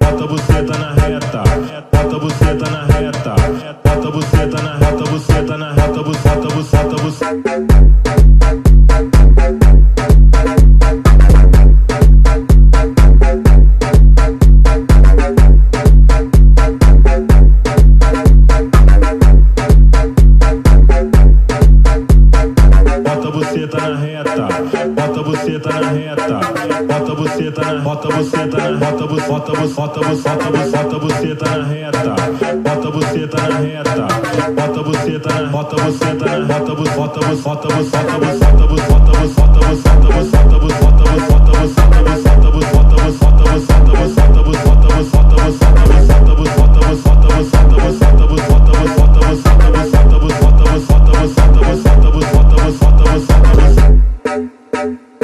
Bota buceta na reta, bota buceta na reta, bota buceta na reta, buceta na reta, você buceta, buceta. reta, bota você tá na reta, bota você tá na, bota você tá na, bota você, bota você, bota você, bota você, tá na reta, bota você tá na reta, bota você tá na, bota você tá na, bota você, bota você, bota você, bota você, bota você, bota você, bota você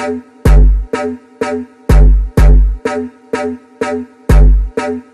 Thank you.